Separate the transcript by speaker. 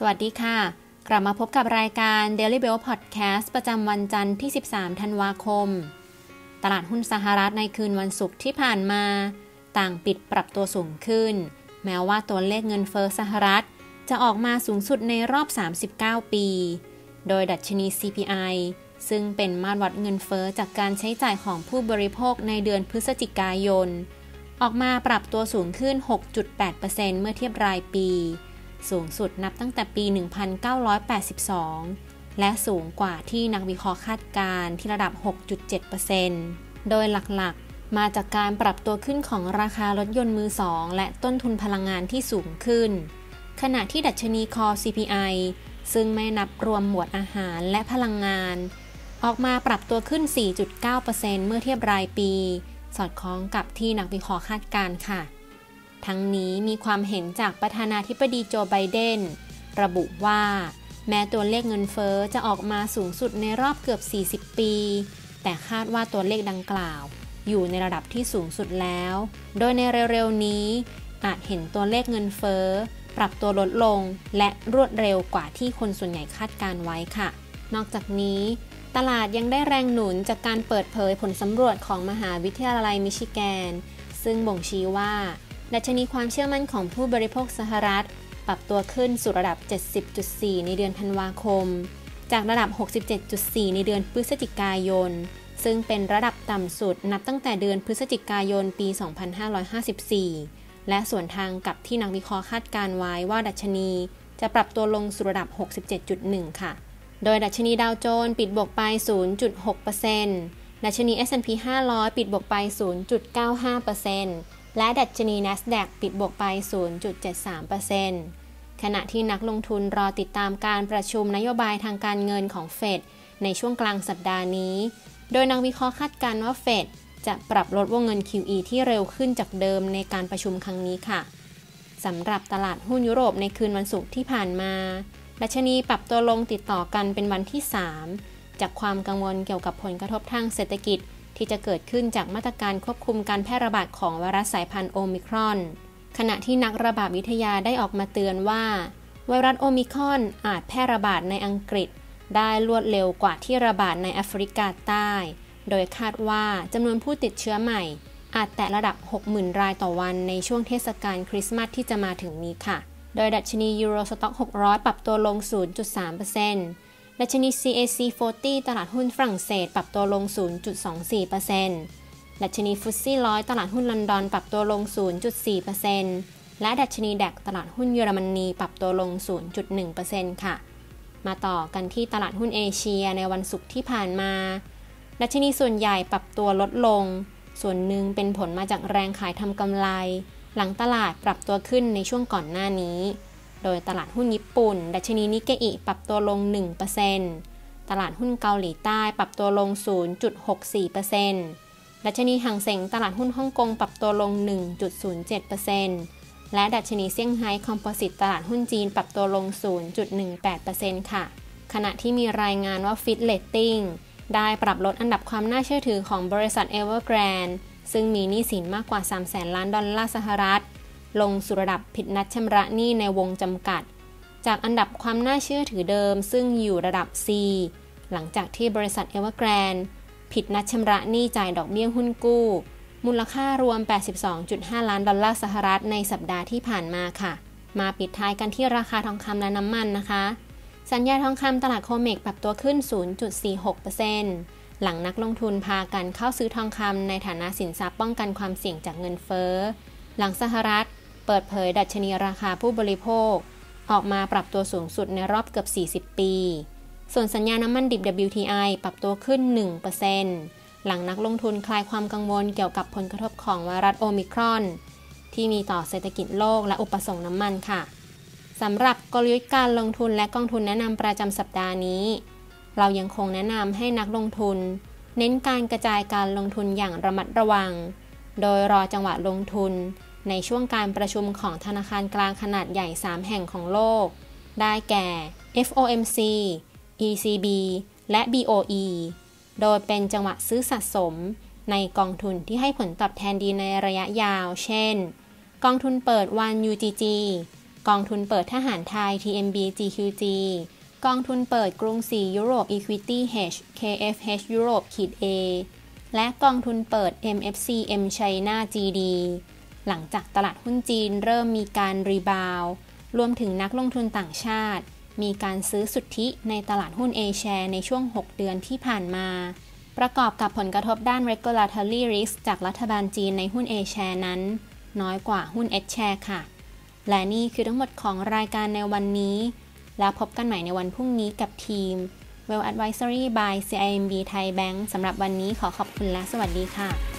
Speaker 1: สวัสดีค่ะ กลับมาพบกับรายการ Daily Bell Podcast ประจำวันจันทร์ที่ 13 ธันวาคม ตลาดหุ้นสหรัฐในคืนวันศุกร์ที่ผ่านมา ต่างปิดปรับตัวสูงขึ้น แม้ว่าตัวเลขเงินเฟอ้อสหรัฐ จะออกมาสูงสุดในรอบ 39 ปี โดยดัชนี CPI ซึ่งเป็นมาตรวัดเงินเฟอ้อจากการใช้จ่ายของผู้บริโภคในเดือนพฤศจิกายน ออกมาปรับตัวสูงขึ้น 6.8%เมื่อเทียบรายปี สูงสุดนับตั้งแต่ปี 1982 และสูงกว่าที่นักวิเคราะห์คาดการที่ระดับ 6.7%โดยหลักๆ มาจากการปรับตัวขึ้นของราคารถยนต์มือสอง และต้นทุนพลังงานที่สูงขึ้น ขณะที่ดัชนีคอ CPI ซึ่งไม่นับรวมหมวดอาหารและพลังงาน ออกมาปรับตัวขึ้น 4.9%เมื่อเทียบรายปี สอดคล้องกับที่นักวิเคราะห์คาดการค่ะ ทั้งนี้มีความเห็นจากประธานาธิบดีโจไบเดน ระบุว่า แม้ตัวเลขเงินเฟอ้อจะออกมาสูงสุดในรอบเกือบ 40 ปี แต่คาดว่าตัวเลขดังกล่าว อยู่ในระดับที่สูงสุดแล้ว โดยในเร็วๆนี้ อาจเห็นตัวเลขเงินเฟอ้อปรับตัวลดลงและรวดเร็วกว่าที่คนส่วนใหญ่คาดการไว้ค่ะ นอกจากนี้ตลาดยังได้แรงหนุนจากการเปิดเผยผลสำรวจของมหาวิทยาลัยมิชิแกน ซึ่งบ่งชี้ว่า ดัชนีความเชื่อมั่นของผู้บริโภคสหรัฐ ปรับตัวขึ้นสู่ระดับ 70.4 ในเดือนธันวาคม จากระดับ 67.4 ในเดือนพฤศจิกายน ซึ่งเป็นระดับต่ำสุดนับตั้งแต่เดือนพฤศจิกายนปี 2554 และส่วนทางกับที่นักวิเคราะห์คาดการไว้ว่าดัชนีจะปรับตัวลงสู่ระดับ 67.1 ค่ะ โดยดัชนีดาวโจนส์ปิดบวกไป 0.6%ดัชนี S&P 500 ปิดบวกไป 0.95% และดัชนี NASDAQ ปิดบวกไป 0.73%ขณะที่นักลงทุนรอติดตามการประชุมนโยบายทางการเงินของเฟดในช่วงกลางสัปดาห์นี้ โดยนักวิเคราะห์คาดการณ์ว่าเฟดจะปรับลดวงเงิน QE ที่เร็วขึ้นจากเดิมในการประชุมครั้งนี้ค่ะสำหรับตลาดหุ้นยุโรปในคืนวันศุกร์ที่ผ่านมา ดัชนีปรับตัวลงติดต่อกันเป็นวันที่ 3 จากความกังวลเกี่ยวกับผลกระทบทางเศรษฐกิจ ที่จะเกิดขึ้นจากมาตรการควบคุมการแพร่ระบาดของไวรัสสายพันธุ์โอมิครอน ขณะที่นักระบาดวิทยาได้ออกมาเตือนว่า ไวรัสโอมิครอนอาจแพร่ระบาดในอังกฤษ ได้รวดเร็วกว่าที่ระบาดในแอฟริกาใต้ โดยคาดว่าจำนวนผู้ติดเชื้อใหม่ อาจแตะระดับ 60,000 รายต่อวันในช่วงเทศกาลคริสต์มาสที่จะมาถึงนี้ค่ะ โดยดัชนี Euro Stoxx 600 ปรับตัวลง 0.3% ดัชนี CAC 40 ตลาดหุ้นฝรั่งเศส ปรับตัวลง 0.24%ดัชนี FTSE ร้อยตลาดหุ้นลอนดอน ปรับตัวลง 0.4%และดัชนี DAX ตลาดหุ้นเยอรมนี ปรับตัวลง 0.1%ค่ะ มาต่อกันที่ตลาดหุ้นเอเชียในวันศุกร์ที่ผ่านมา ดัชนีส่วนใหญ่ปรับตัวลดลง ส่วนหนึ่งเป็นผลมาจากแรงขายทำกำไร หลังตลาดปรับตัวขึ้นในช่วงก่อนหน้านี้ โดยตลาดหุ้นญี่ปุ่น ดัชนีนิกเกอิปรับตัวลง 1%ตลาดหุ้นเกาหลีใต้ปรับตัวลง 0.64%ดัชนีหังเส็งตลาดหุ้นฮ่องกงปรับตัวลง 1.07%และดัชนีเซี่ยงไฮ้คอมโพสิตตลาดหุ้นจีนปรับตัวลง 0.18%ค่ะ ขณะที่มีรายงานว่า Fitch Ratings ได้ปรับลดอันดับความน่าเชื่อถือของบริษัท Evergrande ซึ่งมีหนี้สินมากกว่า3แสนล้านดอลลาร์สหรัฐ ลงสู่ระดับผิดนัดชำระหนี้ในวงจำกัด จากอันดับความน่าเชื่อถือเดิม ซึ่งอยู่ระดับ C หลังจากที่บริษัทเอเวอร์แกรนผิดนัดชำระหนี้จ่ายดอกเบี้ยหุ้นกู้ มูลค่ารวม 82.5 ล้านดอลลาร์สหรัฐในสัปดาห์ที่ผ่านมาค่ะ มาปิดท้ายกันที่ราคาทองคำและน้ำมันนะคะ สัญญาทองคำตลาดโคเมกปรับตัวขึ้น 0.46%หลังนักลงทุนพากันเข้าซื้อทองคำในฐานะสินทรัพย์ป้องกันความเสี่ยงจากเงินเฟ้อ หลังสหรัฐ เปิดเผยดัชนีราคาผู้บริโภค ออกมาปรับตัวสูงสุดในรอบเกือบ 40 ปี ส่วนสัญญาน้ำมันดิบ WTI ปรับตัวขึ้น 1%หลังนักลงทุนคลายความกังวลเกี่ยวกับผลกระทบของไวรัสโอมิครอน ที่มีต่อเศรษฐกิจโลกและอุปสงค์น้ำมันค่ะสำหรับกลยุทธ์การลงทุนและกองทุนแนะนำประจำสัปดาห์นี้ เรายังคงแนะนำให้นักลงทุน เน้นการกระจายการลงทุนอย่างระมัดระวัง โดยรอจังหวะลงทุน ในช่วงการประชุมของธนาคารกลางขนาดใหญ่ 3 แห่งของโลก ได้แก่ FOMC ECB และ BOE โดยเป็นจังหวะซื้อสะสมในกองทุนที่ให้ผลตอบแทนดีในระยะยาว เช่น กองทุนเปิดวัน UGG กองทุนเปิดทหารไทย TMB GQG กองทุนเปิดกรุงศรียุโรป Equity Hedge KFH Europe ขีด A และกองทุนเปิด MFC M China GD หลังจากตลาดหุ้นจีนเริ่มมีการรีบาวรวมถึงนักลงทุนต่างชาติ มีการซื้อสุทธิในตลาดหุ้น A share ในช่วง 6 เดือนที่ผ่านมา ประกอบกับผลกระทบด้าน regulatory risk จากรัฐบาลจีนในหุ้น A share นั้น น้อยกว่าหุ้น H share ค่ะ และนี่คือทั้งหมดของรายการในวันนี้ แล้วพบกันใหม่ในวันพรุ่งนี้กับทีม Well Advisory by CIMB Thai Bank สำหรับวันนี้ขอขอบคุณและสวัสดีค่ะ